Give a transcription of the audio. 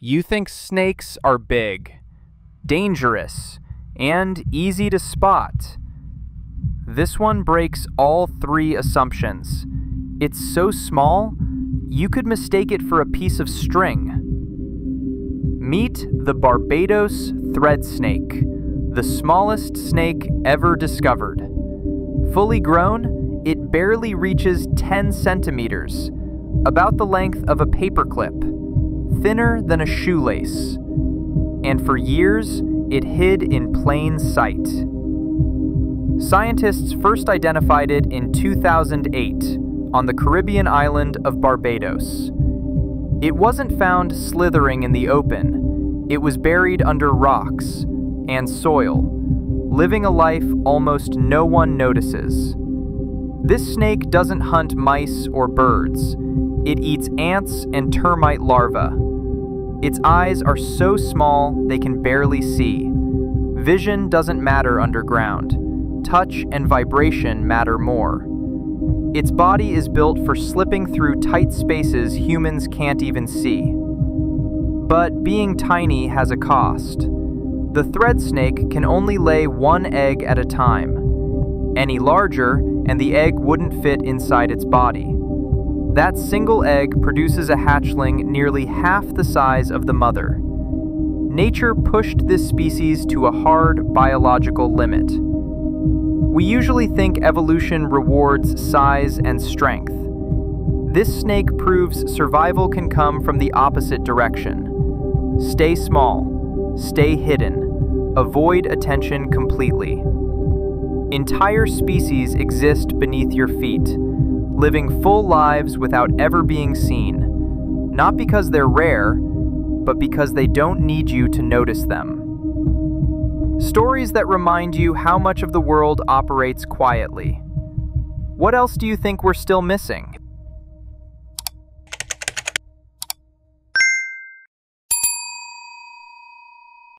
You think snakes are big, dangerous, and easy to spot. This one breaks all three assumptions. It's so small, you could mistake it for a piece of string. Meet the Barbados thread snake, the smallest snake ever discovered. Fully grown, it barely reaches 10 centimeters, about the length of a paperclip thinner than a shoelace, and for years it hid in plain sight. Scientists first identified it in 2008 on the Caribbean island of Barbados. It wasn't found slithering in the open, it was buried under rocks and soil, living a life almost no one notices. This snake doesn't hunt mice or birds. It eats ants and termite larvae. Its eyes are so small they can barely see. Vision doesn't matter underground. Touch and vibration matter more. Its body is built for slipping through tight spaces humans can't even see. But being tiny has a cost. The thread snake can only lay one egg at a time. Any larger, and the egg wouldn't fit inside its body. That single egg produces a hatchling nearly half the size of the mother. Nature pushed this species to a hard biological limit. We usually think evolution rewards size and strength. This snake proves survival can come from the opposite direction. Stay small, stay hidden, avoid attention completely. Entire species exist beneath your feet, living full lives without ever being seen, not because they're rare, but because they don't need you to notice them. Stories that remind you how much of the world operates quietly. What else do you think we're still missing?